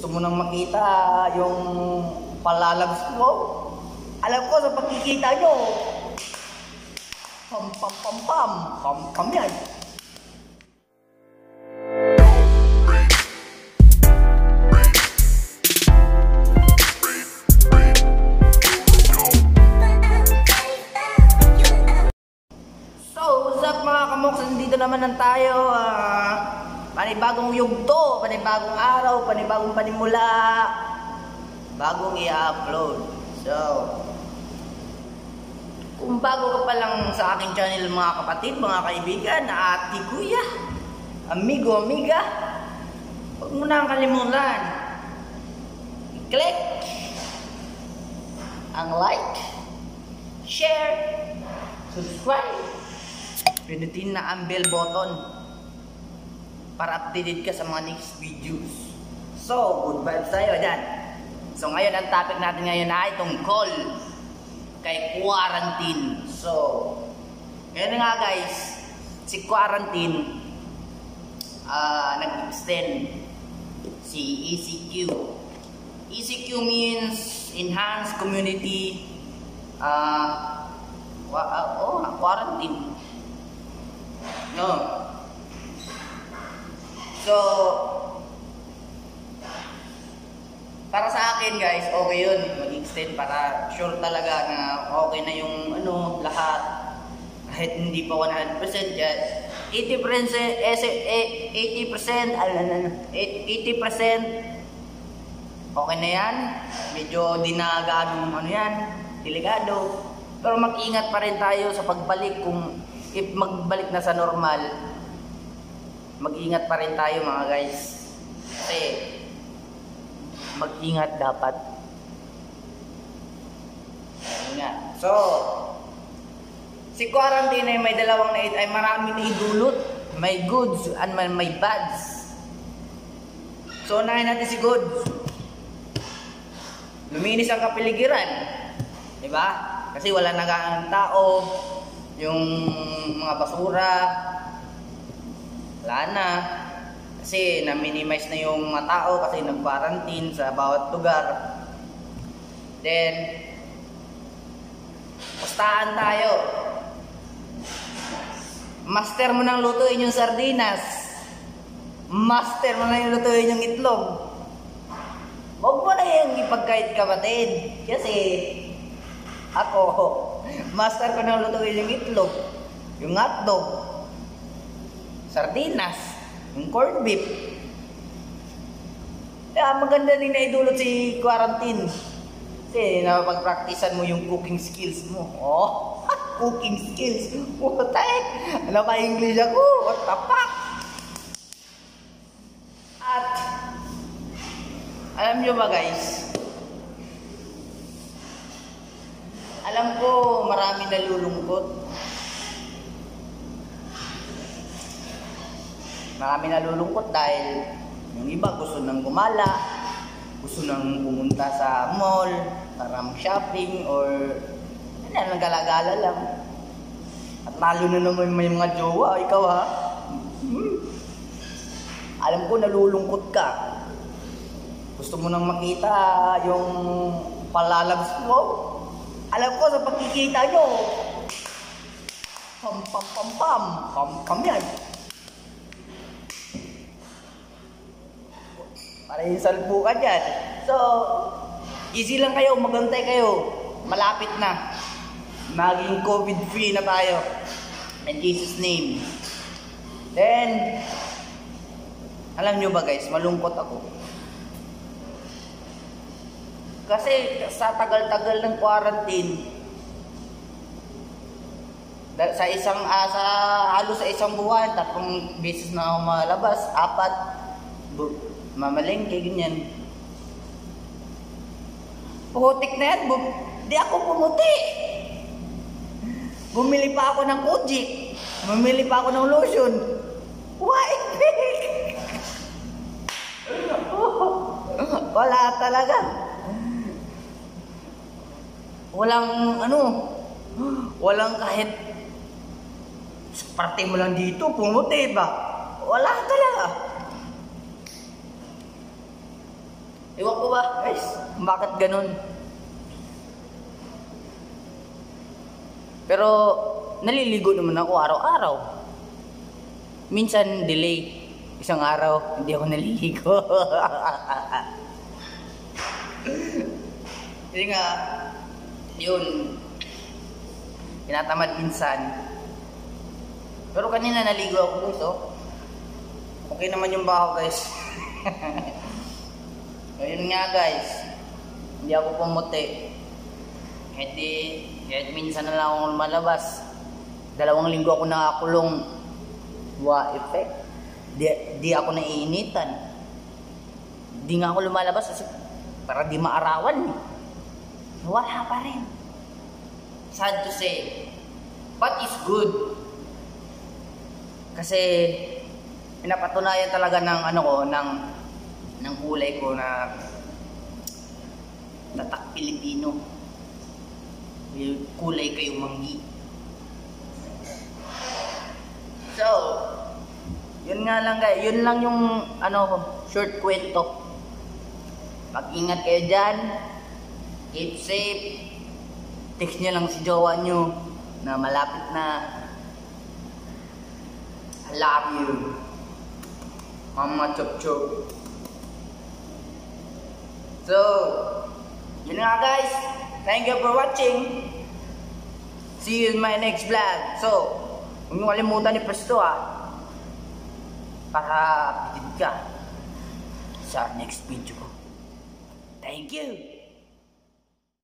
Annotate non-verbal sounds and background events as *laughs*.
Gusto mo nang makita yung palalabs mo? Alam ko sa pagkikita nyo. Pam pam pam pam. Pam pam yan. So, what's up mga kamoks? Nandito naman lang tayo. ah, panibagong yugto, panibagong araw, panibagong panimula. Bagong i-upload. So, kung bago ka pa lang sa aking channel mga kapatid, mga kaibigan, ati kuya, amigo, amiga, huwag mo na ang kalimutan. I-click ang like, share, subscribe, pinutin na ang bell button para updated ka sa mga next videos. So, good vibes tayo dyan. So, ngayon ang topic natin ngayon ay tungkol kay quarantine. So, ngayon nga guys, si quarantine ah nag-extend si ECQ. ECQ means Enhanced Community wa, ah, oh, quarantine. No. So, para sa akin guys, okay yun. Mag-extend para sure talaga na okay na yung ano, lahat. Kahit hindi pa 100% yan. 80% eh, 80% ano, ano, ano, 80% okay na yan. Medyo dinagaan ano yan, delikado. Pero mag-ingat pa rin tayo sa pagbalik kung if magbalik na sa normal. Mag-ingat pa rin tayo mga guys. Kasi mag-ingat dapat. Nga. So, si quarantine ay may dalawang na ay marami na idulot. May goods and may, may bads. So, unahin natin si goods. Luminis ang kapiligiran. Di ba? Kasi wala na ang tao. Yung mga basura. Wala na. Kasi na-minimize na yung mga tao kasi nag-quarantine sa bawat lugar. Then, pustahan tayo. Master mo nang lutuin yung sardinas. Master mo nang lutuin yung itlog. Huwag mo na yung ipagkait kapatid. Kasi, ako, *laughs* master ko nang lutuin yung itlog. Yung hotdog. Sardinas yung corned beef. Kaya maganda din na idulot si quarantine. Kasi napapag-practicean mo yung cooking skills mo. Oh, *laughs* cooking skills. What the heck? Ano ba English ako? What the fuck? At, alam nyo ba guys? Alam ko marami nalulungkot. Marami nalulungkot dahil yung iba gusto nang gumala, gusto nang pumunta sa mall para mag-shopping or ano, naggalagala lang. At lalo na naman may mga jowa, ikaw ha. Hmm. Alam ko nalulungkot ka. Gusto mo nang makita yung palalabs mo. Alam ko sa pagkikita nyo. Pam pam pam pam. Pam pam yan. Para yung salpukan yan. So, easy lang kayo, magantay kayo. Malapit na. Maging COVID-free na tayo. In Jesus' name. Then, alam nyo ba guys, malungkot ako. Kasi sa tagal-tagal ng quarantine, sa isang, ah, sa halos sa isang buwan, tatlong beses na ako malabas, apat, mamalengke, ganyan. Putik na yan, bu- di ako pumuti. Bumili pa ako ng Kojic. Bumili pa ako ng lotion. Why? *laughs* Wala talaga. Walang ano, walang kahit parte mo lang dito, pumuti ba? Wala talaga. Ewan ko ba, guys, bakit ganun? Pero, naliligo naman ako araw-araw. Minsan, delay. Isang araw, hindi ako naliligo. *laughs* Kasi nga, yun, tinatamad minsan. Pero kanina naligo ako guys, oh. Okay naman yung baho guys. *laughs* Ayun nga guys, hindi ako pumuti. Kahit, di, kahit minsan na lang ako lumalabas. Dalawang linggo ako nakakulong. Wa effect. Di, di ako naiinitan. Di nga ako lumalabas kasi para di maarawan. Wala pa rin. Sad to say. But it's good. Kasi pinapatunayan talaga ng ano ko, ng ng kulay ko na tatak Pilipino. Yung kulay kayo manggi. So, yun nga lang guys, yun lang yung ano, short kwento. Mag-ingat kayo dyan. Keep safe. Text nyo lang si jowa nyo na malapit na. I love you. Mama Chop Chop. So, yun nga guys. Thank you for watching. See you in my next vlog. So, huwag nyo kalimutan ni Presto ah. Para pitid ka sa next video ko. Thank you.